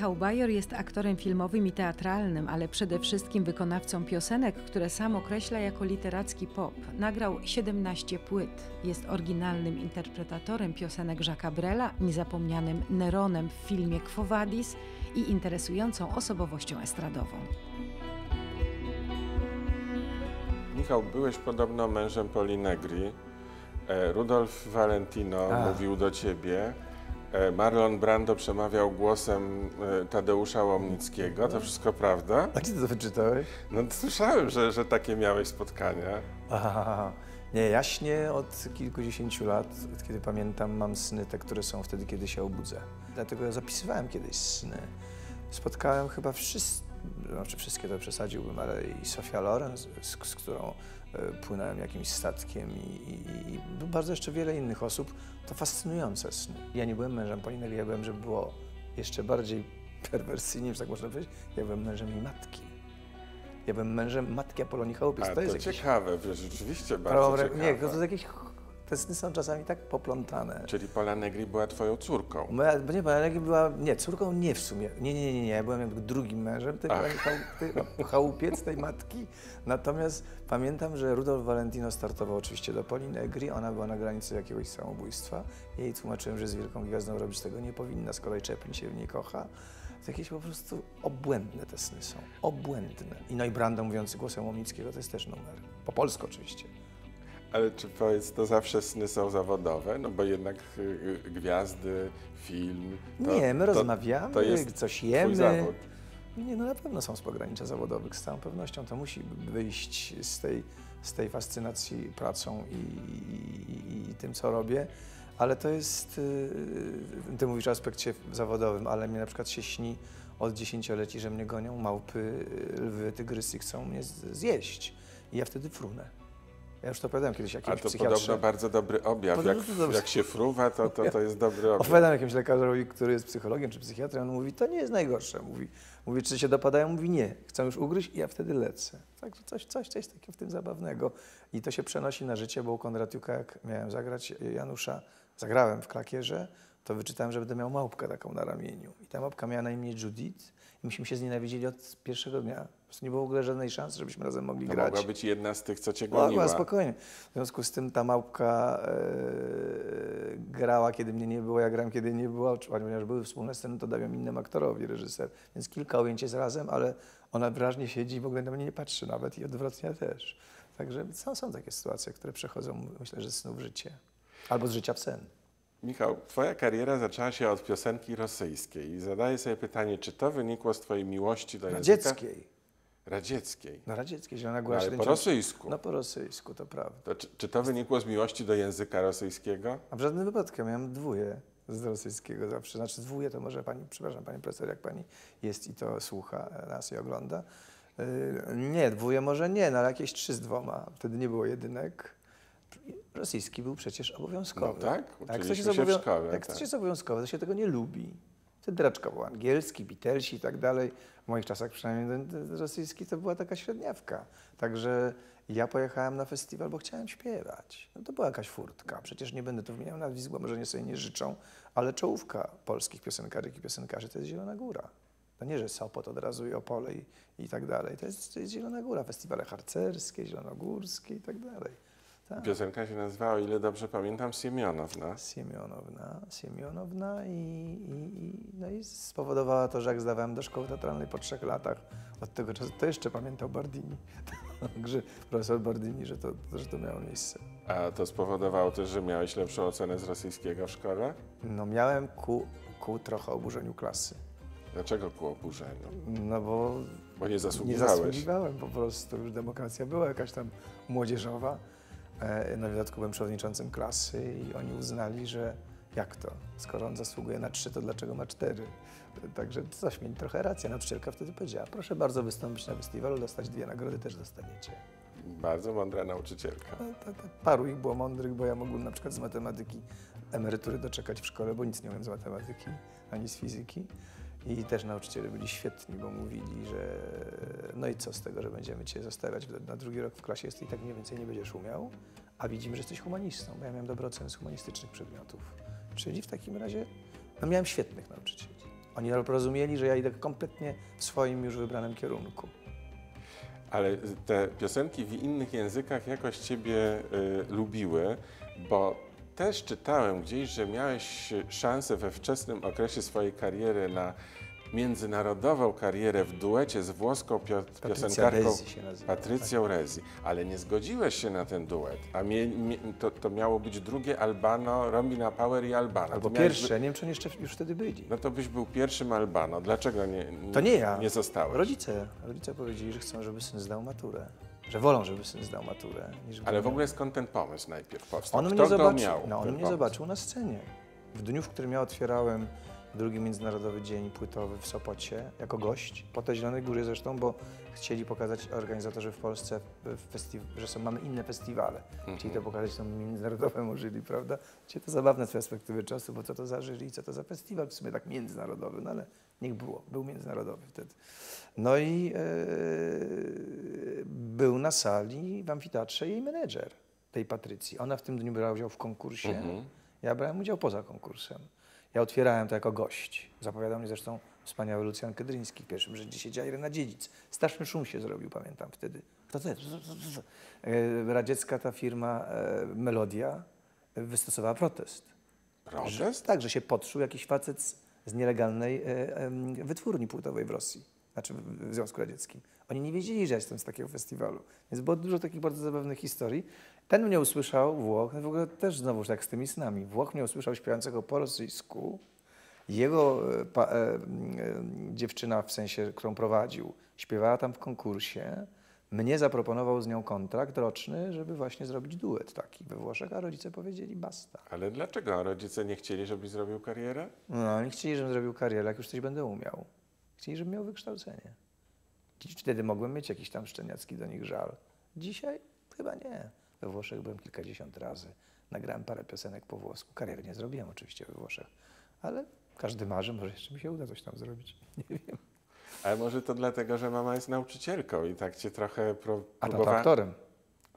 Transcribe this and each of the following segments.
Michał Bajor jest aktorem filmowym i teatralnym, ale przede wszystkim wykonawcą piosenek, które sam określa jako literacki pop. Nagrał 17 płyt. Jest oryginalnym interpretatorem piosenek Jacques'a Brela, niezapomnianym Neronem w filmie Quo Vadis i interesującą osobowością estradową. Michał, byłeś podobno mężem Poli Negri. E, Rudolf Valentino A. mówił do ciebie. E, Marlon Brando przemawiał głosem e, Tadeusza Łomnickiego. To wszystko prawda? A gdzie ty to wyczytałeś? No słyszałem, że, że takie miałeś spotkania. Aha, nie, ja śnię od kilkudziesięciu lat, od kiedy pamiętam, mam sny te, które są wtedy, kiedy się obudzę. Dlatego ja zapisywałem kiedyś sny. Spotkałem chyba wszyscy, znaczy wszystkie to przesadziłbym, ale i Sofia Loren, z, z, którą płynąłem jakimś statkiem i, i, i bardzo jeszcze wiele innych osób. To fascynujące sny. Ja nie byłem mężem Polinek, ja byłem, żeby było jeszcze bardziej perwersyjnie, że tak można powiedzieć, ja byłem mężem jej matki. Ja byłem mężem matki Apolonii Chałupiec. A to to jest jakieś ciekawe, wiesz, rzeczywiście Prawo, bardzo rę- ciekawe. nie, to jest jakieś. Te sny są czasami tak poplątane. Czyli Pola Negri była twoją córką. Moja, bo nie, bo Elegi była, nie, córką nie w sumie. Nie, nie, nie, nie, ja byłem jakby drugim mężem tej, chał, tej no, chałupiec, tej matki. Natomiast pamiętam, że Rudolf Valentino startował oczywiście do Poli Negri, ona była na granicy jakiegoś samobójstwa. Jej tłumaczyłem, że z wielką gwiazdą robić tego nie powinna, skoro i Chaplin się w niej kocha. To jakieś po prostu obłędne te sny są. Obłędne. I no i Brando mówiący głosem Łomnickiego to jest też numer. Po polsku oczywiście. Ale czy powiedz, to zawsze sny są zawodowe? No bo jednak y, y, gwiazdy, film. To, nie, my to, rozmawiamy, to jest coś jemy. zawód. Nie, no na pewno są z pogranicza zawodowych, z całą pewnością. To musi wyjść z tej, z tej fascynacji pracą i, i, i tym, co robię. Ale to jest, yy, ty mówisz o aspekcie zawodowym, ale mnie na przykład się śni od dziesięcioleci, że mnie gonią małpy, lwy, tygrysy, chcą mnie zjeść. I ja wtedy frunę. Ja już to opowiadałem kiedyś A to psychiatrze. podobno bardzo dobry objaw. Podobno Jak, jak się fruwa, to, to, to jest dobry objaw. Opowiadam jakimś lekarzowi, który jest psychologiem czy psychiatrą, on mówi, to nie jest najgorsze. Mówi, mówi czy się dopadają? Mówi, nie, chcą już ugryźć i ja wtedy lecę. Także coś, coś, coś takiego w tym zabawnego. I to się przenosi na życie, bo u Kondratiuka, jak miałem zagrać Janusza, zagrałem w klakierze, to wyczytałem, że będę miał małpkę taką na ramieniu. I ta małpka miała na imię Judith i myśmy się znienawidzili od pierwszego dnia. Prostu nie było w ogóle żadnej szansy, żebyśmy razem mogli To grać. mogła być jedna z tych, co cię Mogła, goniła. spokojnie. W związku z tym ta małpka e, grała, kiedy mnie nie było, ja grałem, kiedy nie było, ponieważ były wspólne sceny, to dałem innym aktorowi, reżyser. Więc kilka ujęć jest razem, ale ona wyraźnie siedzi i w ogóle na mnie nie patrzy nawet i odwrotnie też. Także są, są takie sytuacje, które przechodzą, myślę, że z snu w życie. Albo z życia w sen. Michał, twoja kariera zaczęła się od piosenki rosyjskiej i zadaję sobie pytanie, czy to wynikło z twojej miłości do języka Radzieckiej. Radzieckiej? No radzieckiej, Zielona No, Góra ale po 70. rosyjsku. No po rosyjsku, to prawda. To, czy, czy to wynikło z miłości do języka rosyjskiego? A w żadnym wypadku miałem dwóje z rosyjskiego zawsze. Znaczy dwóje to może pani, przepraszam pani profesor, jak pani jest i to słucha nas i ogląda. Yy, Nie, dwóje może nie, no ale jakieś trzy z dwoma. Wtedy nie było jedynek. Rosyjski był przecież obowiązkowy. No tak, coś uczyliśmy jest, się obowią- szkole, jak tak. jest obowiązkowe, to się tego nie lubi. Wtedy raczkował angielski, Beatlesi i tak dalej. W moich czasach przynajmniej rosyjski to była taka średniawka. Także ja pojechałem na festiwal, bo chciałem śpiewać. No to była jakaś furtka. Przecież nie będę tu wymieniał nazwisk, bo może nie sobie nie życzą, ale czołówka polskich piosenkarek i piosenkarzy to jest Zielona Góra. To nie, że Sopot od razu i Opole i, i tak dalej. To jest, to jest Zielona Góra, festiwale harcerskie, zielonogórskie i tak dalej. Tak. Piosenka się nazywała, o ile dobrze pamiętam, Siemionowna. Siemionowna, Siemionowna i, i, i, no i spowodowała to, że jak zdawałem do szkoły teatralnej po trzech latach, od tego czasu to jeszcze pamiętał Bardini, także profesor Bardini, że to, że to miało miejsce. A to spowodowało też, że miałeś lepszą ocenę z rosyjskiego w szkole? No miałem ku, ku trochę oburzeniu klasy, Dlaczego ku oburzeniu? no bo Bo nie nie zasługiwałeś. zasługiwałem po prostu, już demokracja była jakaś tam młodzieżowa, no w dodatku byłem przewodniczącym klasy i oni uznali, że jak to, skoro on zasługuje na trzy, to dlaczego ma cztery? Także coś mieli trochę rację. Nauczycielka wtedy powiedziała, proszę bardzo wystąpić na festiwalu, dostać dwie nagrody też dostaniecie. Bardzo mądra nauczycielka. No, paru ich było mądrych, bo ja mogłem na przykład z matematyki emerytury doczekać w szkole, bo nic nie umiem z matematyki ani z fizyki. I też nauczyciele byli świetni, bo mówili, że no i co z tego, że będziemy cię zostawiać na drugi rok w klasie, jest i tak mniej więcej nie będziesz umiał, a widzimy, że jesteś humanistą, bo ja miałem dobre oceny z humanistycznych przedmiotów. Czyli w takim razie no miałem świetnych nauczycieli. Oni rozumieli, że ja idę kompletnie w swoim już wybranym kierunku. Ale te piosenki w innych językach jakoś Ciebie y, lubiły, bo też czytałem gdzieś, że miałeś szansę we wczesnym okresie swojej kariery na międzynarodową karierę w duecie z włoską pio piosenkarką Rezi nazywa. tak. Patrycją Rezi, ale nie zgodziłeś się na ten duet, a mie, mie, to, to miało być drugie Albano, Romina Power i Albano. Albo pierwsze, nie wiem, czy oni jeszcze już wtedy byli. No to byś był pierwszym Albano. Dlaczego nie, To nie ja. nie zostałeś? Rodzice, rodzice powiedzieli, że chcą, żeby syn zdał maturę. Że wolą, żeby syn zdał maturę. Ale w ogóle skąd ten pomysł najpierw powstał? On Kto mnie zobaczył, miał? no, on mnie pomysł? zobaczył na scenie. W dniu, w którym ja otwierałem drugi Międzynarodowy Dzień Płytowy w Sopocie jako gość, po tej Zielonej Górze zresztą, bo chcieli pokazać organizatorzy w Polsce, że są, mamy inne festiwale. Mhm. Chcieli to pokazać, są międzynarodowe jury, prawda? Dzisiaj to zabawne z perspektywy czasu, bo co to za jury i co to za festiwal, w sumie tak międzynarodowy, no ale niech było, był międzynarodowy wtedy. No i e, był na sali w amfiteatrze jej menedżer, tej Patrycji. Ona w tym dniu brała udział w konkursie. Mhm. Ja brałem udział poza konkursem. Ja otwierałem to jako gość. Zapowiadał mnie zresztą wspaniały Lucjan Kedryński w pierwszym rzędzie siedziała Irena Dziedzic. Straszny szum się zrobił, pamiętam wtedy. Kto to jest? E, Radziecka ta firma e, Melodia e, wystosowała protest. Protest? Tak, że się podszył jakiś facet z, z nielegalnej wytwórni płytowej w Rosji, znaczy w, w Związku Radzieckim. Oni nie wiedzieli, że ja jestem z takiego festiwalu. Więc było dużo takich bardzo zabawnych historii. Ten mnie usłyszał, Włoch, w ogóle też znowu tak z tymi snami. Włoch mnie usłyszał śpiewającego po rosyjsku. Jego e, pa, e, e, dziewczyna, w sensie, którą prowadził, śpiewała tam w konkursie. Mnie zaproponował z nią kontrakt roczny, żeby właśnie zrobić duet taki we Włoszech, a rodzice powiedzieli basta. Ale dlaczego rodzice nie chcieli, żebyś zrobił karierę? No, oni chcieli, żebym zrobił karierę, jak już coś będę umiał. Chcieli, żebym miał wykształcenie. Wtedy mogłem mieć jakiś tam szczeniacki do nich żal. Dzisiaj chyba nie. We Włoszech byłem kilkadziesiąt razy. Nagrałem parę piosenek po włosku. Kariery nie zrobiłem oczywiście we Włoszech, ale każdy marzy, może jeszcze mi się uda coś tam zrobić. Nie wiem. Ale może to dlatego, że mama jest nauczycielką i tak cię trochę pro, A tata próbowała- aktorem.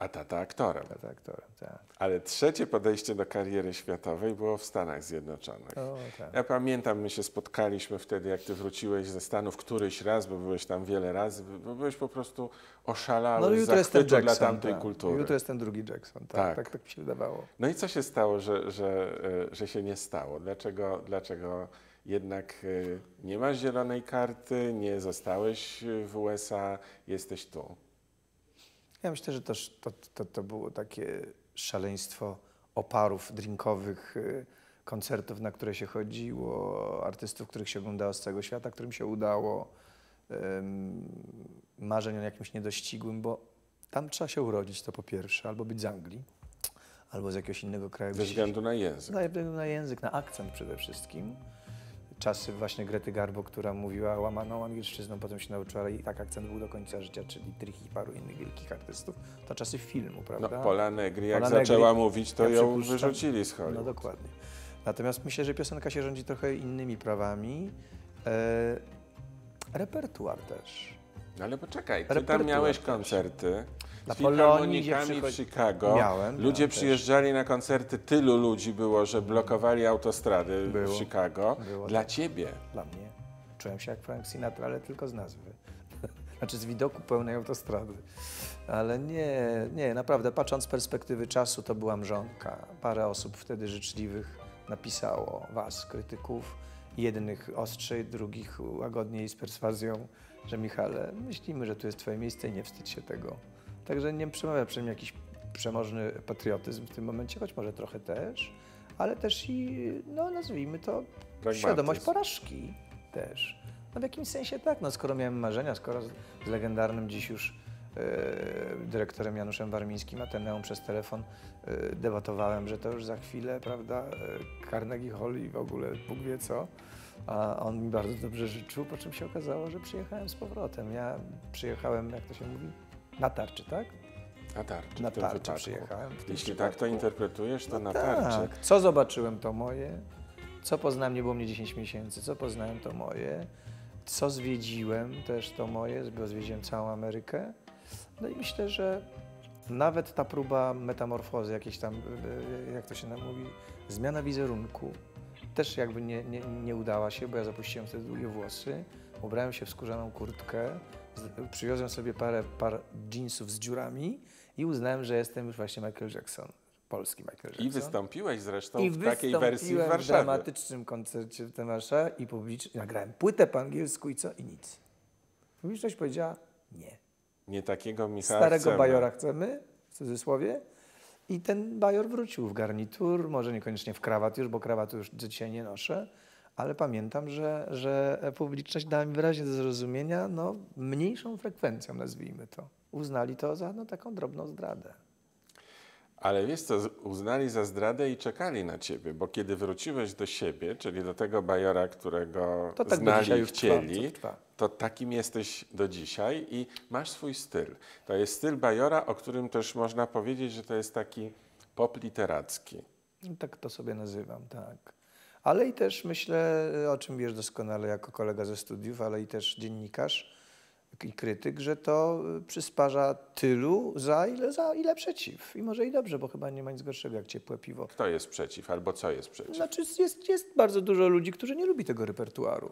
A tata aktorem. Tata aktorem, tak. Ale trzecie podejście do kariery światowej było w Stanach Zjednoczonych. O, tak. Ja pamiętam, my się spotkaliśmy wtedy, jak ty wróciłeś ze Stanów któryś raz, bo byłeś tam wiele razy, bo byłeś po prostu oszalały No jutro jest ten zachwytu dla Jackson. tamtej tak. kultury. Jutro jest ten drugi Jackson, tak. Tak. Tak, tak, mi się wydawało. No i co się stało, że, że, e, że się nie stało? Dlaczego, dlaczego jednak e, nie masz zielonej karty, nie zostałeś w USA, jesteś tu? Ja myślę, że to, to, to, to było takie szaleństwo oparów drinkowych, y, koncertów, na które się chodziło, artystów, których się oglądało z całego świata, którym się udało, marzeń o jakimś niedościgłym, bo tam trzeba się urodzić, to po pierwsze, albo być z Anglii, albo z jakiegoś innego kraju. Ze względu na język. no, ze względu na język, na akcent przede wszystkim. Czasy właśnie Grety Garbo, która mówiła łamaną angielszczyzną, potem się nauczyła i tak akcent był do końca życia, czyli Trych i paru innych wielkich artystów. To czasy filmu, No, prawda? Pola Negri, jak Pola Negri, zaczęła mówić, to ja ją wyrzucili z No Hollywood. dokładnie. Natomiast myślę, że piosenka się rządzi trochę innymi prawami. E, repertuar też. No ale poczekaj, ty tam miałeś koncerty Na z Polonii, gdzie w Chicago. Miałem, Ludzie miałem też. przyjeżdżali na koncerty, tylu ludzi było, że blokowali autostrady w Było. Chicago. Było Dla ciebie. Dla mnie. Czułem się jak Frank Sinatra, ale tylko z nazwy. Znaczy z widoku pełnej autostrady. Ale nie, nie, naprawdę, patrząc z perspektywy czasu, to była mrzonka. Parę osób wtedy życzliwych napisało was, krytyków, jednych ostrzej, drugich łagodniej z perswazją, że Michale, myślimy, że tu jest twoje miejsce i nie wstydź się tego. Także nie przemawia przy mnie jakiś przemożny patriotyzm w tym momencie, choć może trochę też, ale też i, no nazwijmy to, Pragmatyzm. świadomość porażki też. No w jakimś sensie tak, no skoro miałem marzenia, skoro z, z legendarnym dziś już e, dyrektorem Januszem Warmińskim, Ateneum przez telefon e, debatowałem, że to już za chwilę, prawda, e, Carnegie Hall i w ogóle Bóg wie co. A on mi bardzo dobrze życzył, po czym się okazało, że przyjechałem z powrotem. Ja przyjechałem, jak to się mówi, na tarczy, tak? Na tarczy Na tarczy przyjechałem. Jeśli tak to interpretujesz, to na tak. tarczy. Co zobaczyłem, to moje. Co poznałem, nie było mnie 10 miesięcy. Co poznałem, to moje. Co zwiedziłem, też to moje, bo zwiedziłem całą Amerykę. No i myślę, że nawet ta próba metamorfozy, jakiejś tam, e, jak to się nam mówi, zmiana wizerunku, też jakby nie, nie, nie udała się, bo ja zapuściłem wtedy długie włosy, ubrałem się w skórzaną kurtkę, przywiozłem sobie parę par jeansów z dziurami i uznałem, że jestem już właśnie Michael Jackson, polski Michael Jackson. I wystąpiłeś zresztą I w takiej wersji w wystąpiłem w Warszawie. dramatycznym koncercie w tym Warszawie i publicznie nagrałem płytę po angielsku i co? I nic. Publiczność powiedziała nie. Nie takiego Michała Starego chcemy. bajora chcemy, w cudzysłowie. I ten bajor wrócił w garnitur, może niekoniecznie w krawat już, bo krawatu już dzisiaj nie noszę, ale pamiętam, że, że publiczność dała mi wyraźnie do zrozumienia no, mniejszą frekwencją, nazwijmy to. Uznali to za no, taką drobną zdradę. Ale wiesz co, uznali za zdradę i czekali na ciebie, bo kiedy wróciłeś do siebie, czyli do tego bajora, którego To tak znali i trwa, chcieli, to trwa. to takim jesteś do dzisiaj i masz swój styl. To jest styl bajora, o którym też można powiedzieć, że to jest taki pop literacki. No, Tak to sobie nazywam, tak. Ale i też myślę, o czym wiesz doskonale jako kolega ze studiów, ale i też dziennikarz i krytyk, że to y, przysparza tylu za ile, za ile przeciw. I może i dobrze, bo chyba nie ma nic gorszego jak ciepłe piwo. Kto jest przeciw albo co jest przeciw? Znaczy jest, jest bardzo dużo ludzi, którzy nie lubi tego repertuaru.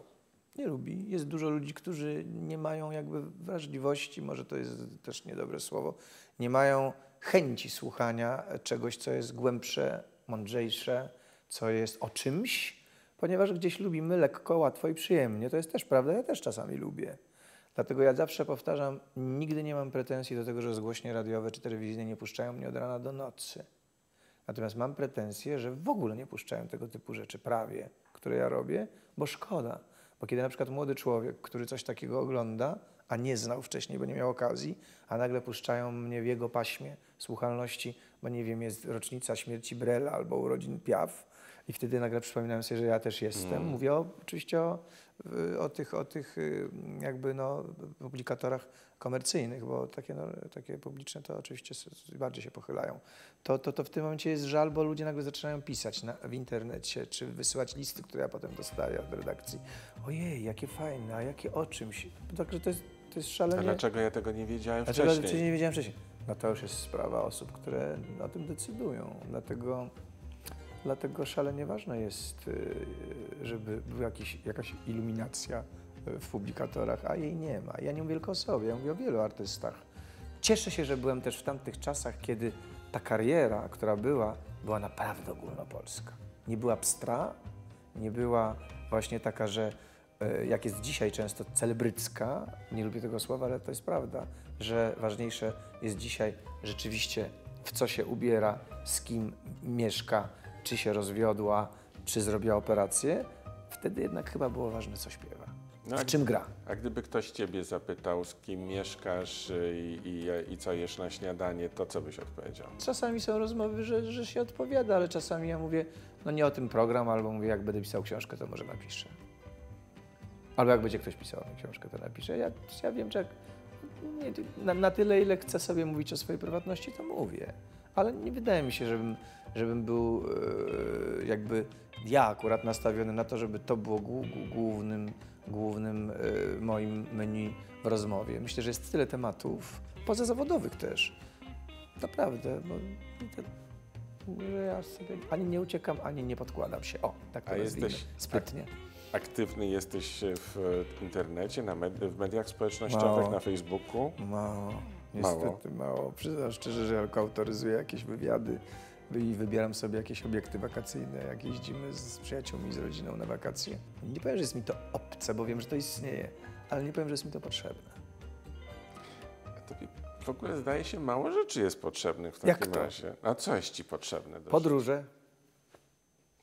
Nie lubi. Jest dużo ludzi, którzy nie mają jakby wrażliwości, może to jest też niedobre słowo, nie mają chęci słuchania czegoś, co jest głębsze, mądrzejsze, co jest o czymś, ponieważ gdzieś lubimy lekko, łatwo i przyjemnie. To jest też prawda, ja też czasami lubię. Dlatego ja zawsze powtarzam, nigdy nie mam pretensji do tego, że zgłośnie radiowe czy telewizyjne nie puszczają mnie od rana do nocy. Natomiast mam pretensje, że w ogóle nie puszczają tego typu rzeczy prawie, które ja robię, bo szkoda. Bo kiedy na przykład młody człowiek, który coś takiego ogląda, a nie znał wcześniej, bo nie miał okazji, a nagle puszczają mnie w jego paśmie słuchalności, bo nie wiem, jest rocznica śmierci Brela albo urodzin Piaf i wtedy nagle przypominałem sobie, że ja też jestem. Mówię o, oczywiście o, o tych, o tych y, jakby no, publikatorach komercyjnych, bo takie, no, takie publiczne to oczywiście bardziej się pochylają. To, to, to w tym momencie jest żal, bo ludzie nagle zaczynają pisać na, w internecie, czy wysyłać listy, które ja potem dostaję od redakcji. Ojej, jakie fajne, a jakie o czymś. Także to jest, to jest A szalenie... dlaczego ja tego nie wiedziałem Dlaczego wcześniej? wcześniej nie wiedziałem wcześniej? No to już jest sprawa osób, które o tym decydują. Dlatego, dlatego szalenie ważne jest, y, żeby była jakiś, jakaś iluminacja y, w publikatorach, a jej nie ma. Ja nie mówię tylko o sobie, ja mówię o wielu artystach. Cieszę się, że byłem też w tamtych czasach, kiedy ta kariera, która była, była naprawdę ogólnopolska. Nie była pstra, nie była właśnie taka, że e, jak jest dzisiaj często celebrycka, nie lubię tego słowa, ale to jest prawda, że ważniejsze jest dzisiaj rzeczywiście w co się ubiera, z kim mieszka, czy się rozwiodła, czy zrobiła operację. Wtedy jednak chyba było ważne, co śpiewa, No, w czym gra. A gdyby ktoś ciebie zapytał, z kim mieszkasz y, i, i, i co jesz na śniadanie, to co byś odpowiedział? Czasami są rozmowy, że, że się odpowiada, ale czasami ja mówię, no nie o tym program, albo mówię, jak będę pisał książkę, to może napiszę. Albo jak będzie ktoś pisał książkę, to napiszę. Ja, ja wiem, że jak, nie, na, na tyle, ile chcę sobie mówić o swojej prywatności, to mówię. Ale nie wydaje mi się, żebym, żebym był e, jakby ja akurat nastawiony na to, żeby to było głó- głó- głównym, głównym e, moim menu w rozmowie. Myślę, że jest tyle tematów, pozazawodowych też. Naprawdę, bo ja sobie ani nie uciekam, ani nie podkładam się. O, tak to jesteś- sprytnie. Aktywny jesteś w internecie, na med- w mediach społecznościowych, Mało. na Facebooku? Mało, Mało. niestety mało. Przyznam szczerze, że jako autoryzuję jakieś wywiady i wybieram sobie jakieś obiekty wakacyjne, jak jeździmy z przyjaciółmi, z rodziną na wakacje. Nie powiem, że jest mi to obce, bo wiem, że to istnieje, ale nie powiem, że jest mi to potrzebne. A Tobie w ogóle zdaje się mało rzeczy jest potrzebnych w Jak takim to? razie. A co jest ci potrzebne? Do Podróże. życia?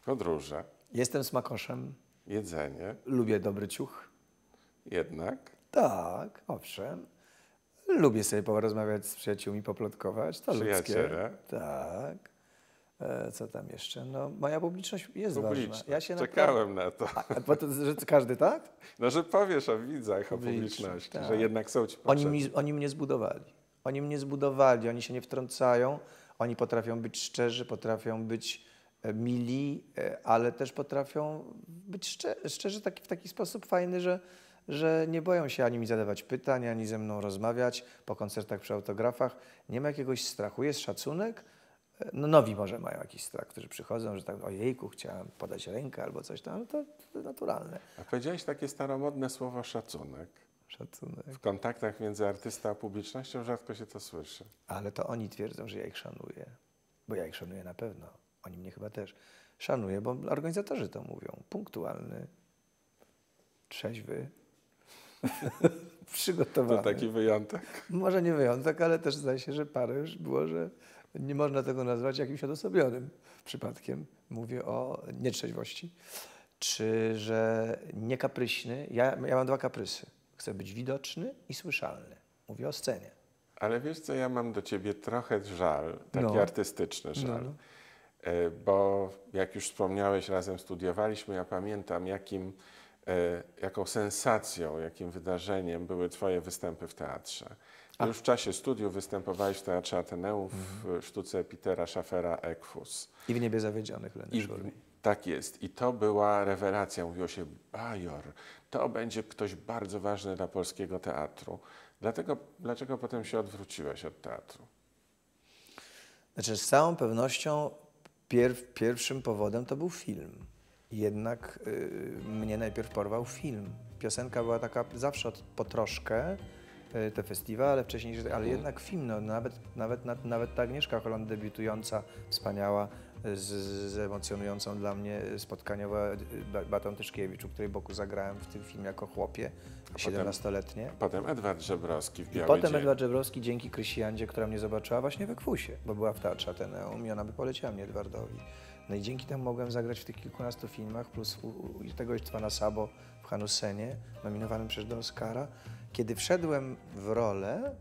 Podróże, Jestem smakoszem, jedzenie, lubię dobry ciuch. jednak. Tak, owszem. Lubię sobie porozmawiać z przyjaciółmi, poplotkować. To ludzkie. Tak. E, co tam jeszcze? No, moja publiczność jest Publiczne. ważna. Ja się Czekałem na to. A, bo to, że każdy tak? No, że powiesz o widzach, o publiczności, tak. że jednak są ci Oni, mi, oni mnie zbudowali. Oni mnie zbudowali, oni się nie wtrącają, oni potrafią być szczerzy, potrafią być e, mili, e, ale też potrafią być szcze, szczerzy taki, w taki sposób fajny, że, że nie boją się ani mi zadawać pytań, ani ze mną rozmawiać po koncertach, przy autografach. Nie ma jakiegoś strachu, jest szacunek No nowi może mają jakiś strach, którzy przychodzą, że tak ojejku, chciałem podać rękę albo coś tam, to, to naturalne. A powiedziałeś takie staromodne słowo szacunek. Szacunek. W kontaktach między artystą a publicznością rzadko się to słyszy. Ale to oni twierdzą, że ja ich szanuję. Bo ja ich szanuję na pewno. Oni mnie chyba też. Szanuję, bo organizatorzy to mówią. Punktualny, trzeźwy, przygotowany. To taki wyjątek. Może nie wyjątek, ale też zdaje się, że parę już było, że nie można tego nazwać jakimś odosobionym przypadkiem. Mówię o nietrzeźwości. Czy że niekapryśny. Ja, ja mam dwa kaprysy. Chcę być widoczny i słyszalny. Mówię o scenie. Ale wiesz co, ja mam do ciebie trochę żal, taki No. artystyczny żal. No, no. Bo jak już wspomniałeś, razem studiowaliśmy, ja pamiętam, jakim, e, jaką sensacją, jakim wydarzeniem były Twoje występy w teatrze. Już w czasie studiów występowałeś w Teatrze Ateneum w sztuce Petera Schaffera Ekwus. I w niebie zawiedzionych Leny tak jest. I to była rewelacja. Mówiło się, Bajor, to będzie ktoś bardzo ważny dla polskiego teatru. Dlatego, dlaczego potem się odwróciłeś od teatru? Znaczy, z całą pewnością pierw, pierwszym powodem to był film. Jednak y, mnie najpierw porwał film. Piosenka była taka zawsze od, po troszkę, te festiwale wcześniej, ale Mhm. jednak film, no, nawet, nawet, na- nawet ta Agnieszka Holland debiutująca, wspaniała, z, z emocjonującą dla mnie spotkaniowa Ba- Batą Tyszkiewicz, u której boku zagrałem w tym filmie jako chłopie, potem- 17-letnie. Potem Edward Żebrowski w I Biały potem Dzień. Edward Żebrowski dzięki Krysiandzie, która mnie zobaczyła właśnie we Kwusie, bo była w Teatrze Ateneum i ona by poleciała mnie Edwardowi. No i dzięki temu mogłem zagrać w tych kilkunastu filmach, plus u, u, i tego Istwana Sabo w Hanusenie, nominowanym przecież do Oscara. Kiedy wszedłem w rolę,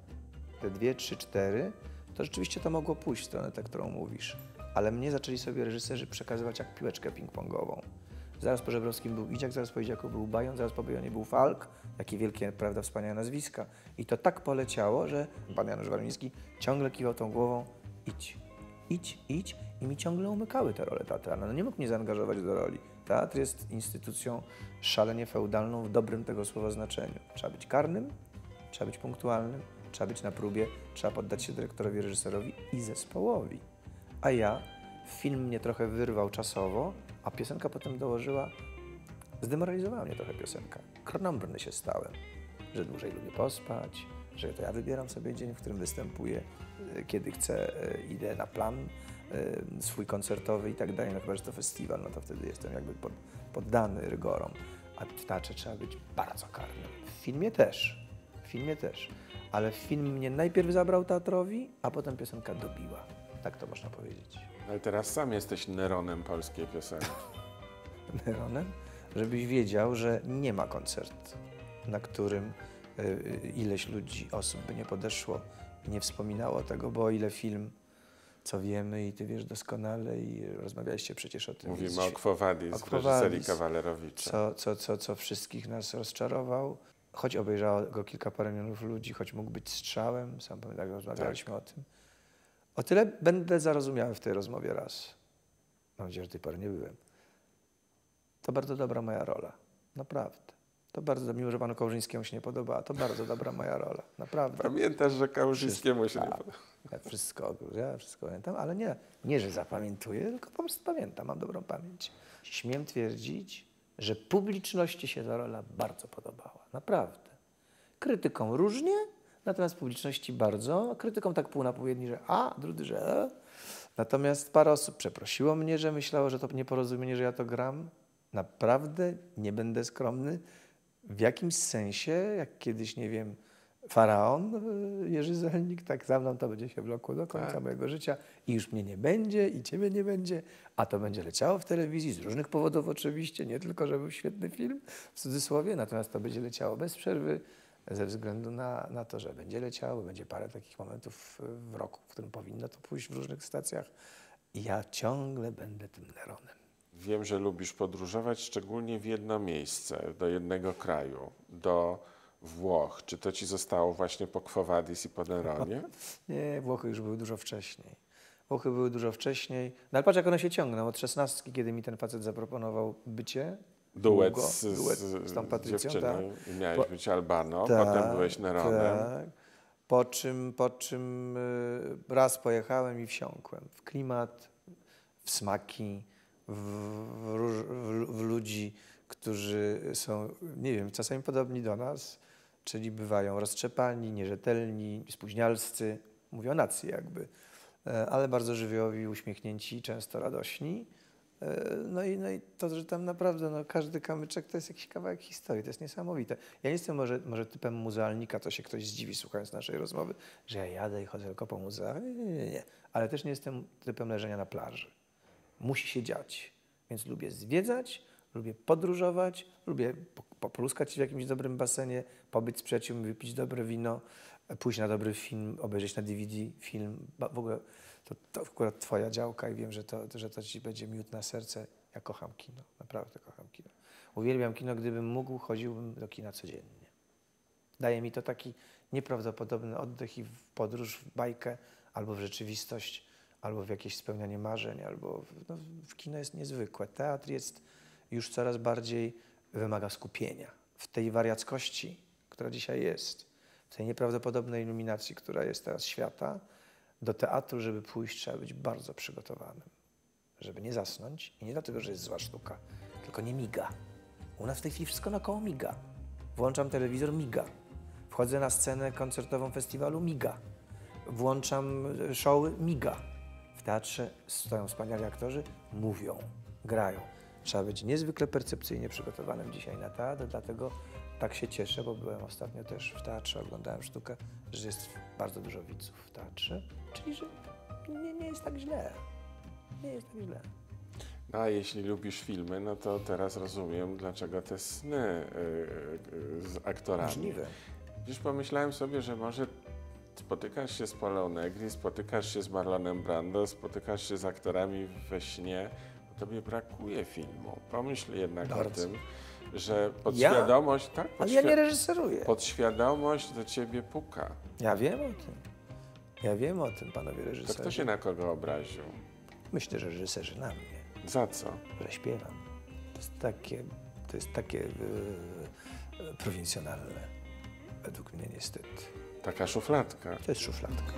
te dwie, trzy, cztery, to rzeczywiście to mogło pójść w stronę tę, którą mówisz. Ale mnie zaczęli sobie reżyserzy przekazywać jak piłeczkę ping-pongową. Zaraz po Żebrowskim był Idziak, zaraz po Idziaku był Bajon, zaraz po Bajonie był Falk. Jakie wielkie, prawda, wspaniałe nazwiska. I to tak poleciało, że pan Janusz Warmiński ciągle kiwał tą głową idź, idź, idź i mi ciągle umykały te role teatralne. No nie mógł mnie zaangażować do roli. Teatr jest instytucją szalenie feudalną w dobrym tego słowa znaczeniu. Trzeba być karnym, trzeba być punktualnym, trzeba być na próbie, trzeba poddać się dyrektorowi, reżyserowi i zespołowi. A ja, film mnie trochę wyrwał czasowo, a piosenka potem dołożyła, zdemoralizowała mnie trochę piosenka. Krnąbrny się stałem, że dłużej lubię pospać, że to ja wybieram sobie dzień, w którym występuję, kiedy chcę, y, idę na plan swój koncertowy i tak dalej, no chyba, że to festiwal, no to wtedy jestem jakby pod, poddany rygorom. A w teatrze trzeba być bardzo karnym. W filmie też, w filmie też. Ale film mnie najpierw zabrał teatrowi, a potem piosenka dobiła. Tak to można powiedzieć. Ale teraz sam jesteś Neronem polskiej piosenki. Neronem, żebyś wiedział, że nie ma koncertu, na którym y, y, ileś ludzi, osób by nie podeszło i nie wspominało tego, bo o ile film, co wiemy i ty wiesz doskonale i rozmawialiście przecież o tym. Mówimy jest o Quo reżyserii Kawalerowicza. co, co, co, co wszystkich nas rozczarował. Choć obejrzało go kilka parę milionów ludzi, choć mógł być strzałem, sam pamiętam, jak rozmawialiśmy o tym. O tyle będę zarozumiały w tej rozmowie raz. Mam nadzieję, że do tej pory nie byłem. To bardzo dobra moja rola. Naprawdę. To bardzo, mimo że panu Kołżyńskiemu się nie podoba, to bardzo dobra moja rola. Naprawdę. Pamiętasz, że Kałużyńskiemu się nie podoba. Ja wszystko, ja wszystko pamiętam, ale nie, nie, że zapamiętuję, tylko po prostu pamiętam, mam dobrą pamięć. Śmiem twierdzić, że publiczności się ta rola bardzo podobała. Naprawdę. Krytykom różnie, natomiast publiczności bardzo. Krytykom tak pół na pół jedni, że a, drudzy, że e. Natomiast parę osób przeprosiło mnie, że myślało, że to nieporozumienie, że ja to gram. Naprawdę nie będę skromny. W jakimś sensie, jak kiedyś, nie wiem, faraon y, Jerzy Zelnik, tak za mną to będzie się wlokło do końca Tak. mojego życia i już mnie nie będzie i ciebie nie będzie, a to będzie leciało w telewizji z różnych powodów oczywiście, nie tylko, że był świetny film, w cudzysłowie, natomiast to będzie leciało bez przerwy ze względu na, na to, że będzie leciało, będzie parę takich momentów w roku, w którym powinno to pójść w różnych stacjach i ja ciągle będę tym Neronem. Wiem, że lubisz podróżować, szczególnie w jedno miejsce, do jednego kraju, do Włoch. Czy to ci zostało właśnie po Quo Vadis i po Neronie? Nie, Włochy już były dużo wcześniej. Włochy były dużo wcześniej. No ale patrz, jak one się ciągną. Od szesnastki, kiedy mi ten facet zaproponował bycie. Duet, długo, z, duet z, tą Patrycją. I Miałeś Po- być Albano, Tak, potem byłeś Neronem. Tak. Po czym, po czym y, raz pojechałem i wsiąkłem w klimat, w smaki, w, w, w, ludzi, którzy są, nie wiem, czasami podobni do nas, czyli bywają roztrzepani, nierzetelni, spóźnialscy, mówię o nacji jakby, e, ale bardzo żywiołowi, uśmiechnięci, często radośni. E, No i, no i to, że tam naprawdę no, każdy kamyczek to jest jakiś kawałek historii, to jest niesamowite. Ja nie jestem może, może typem muzealnika, to się ktoś zdziwi słuchając naszej rozmowy, że ja jadę i chodzę tylko po muzeach. Nie, nie, nie. Ale też nie jestem typem leżenia na plaży. Musi się dziać, więc lubię zwiedzać, lubię podróżować, lubię po- popluskać w jakimś dobrym basenie, pobyć z przyjaciółmi, wypić dobre wino, pójść na dobry film, obejrzeć na DVD film. W ogóle to, to akurat twoja działka i wiem, że to, że to ci będzie miód na serce. Ja kocham kino, naprawdę kocham kino. Uwielbiam kino, gdybym mógł, chodziłbym do kina codziennie. Daje mi to taki nieprawdopodobny oddech i w podróż, w bajkę, albo w rzeczywistość, albo w jakieś spełnianie marzeń, albo w, no, w kino jest niezwykłe. Teatr jest już coraz bardziej wymaga skupienia. W tej wariackości, która dzisiaj jest, w tej nieprawdopodobnej iluminacji, która jest teraz świata, do teatru, żeby pójść, trzeba być bardzo przygotowanym. Żeby nie zasnąć i nie dlatego, że jest zła sztuka, tylko nie miga. U nas w tej chwili wszystko naokoło miga. Włączam telewizor, miga. Wchodzę na scenę koncertową festiwalu, miga. Włączam e, showy, miga. Teatrze stoją wspaniali aktorzy, mówią, grają. Trzeba być niezwykle percepcyjnie przygotowanym dzisiaj na teatr, dlatego tak się cieszę, bo byłem ostatnio też w teatrze, oglądałem sztukę, że jest bardzo dużo widzów w teatrze, czyli że nie, nie jest tak źle. Nie jest tak źle. No, a jeśli lubisz filmy, no to teraz rozumiem, dlaczego te sny y, y, z aktorami. Możliwe. Dziś pomyślałem sobie, że może spotykasz się z Polą Negri, spotykasz się z Marlonem Brando, spotykasz się z aktorami we śnie. Tobie brakuje filmu. Pomyśl jednak Bardzo. o tym, że Ja? podświadomość, tak, Ale ja nie podświ- reżyseruję. podświadomość do ciebie puka. Ja wiem o tym. Ja wiem o tym, panowie To reżyserzy. kto się na kogo obraził? Myślę, że reżyserzy na mnie, Za co? że śpiewam. To jest takie, to jest takie yy, prowincjonalne. Według mnie niestety. Taka szufladka. To jest szufladka.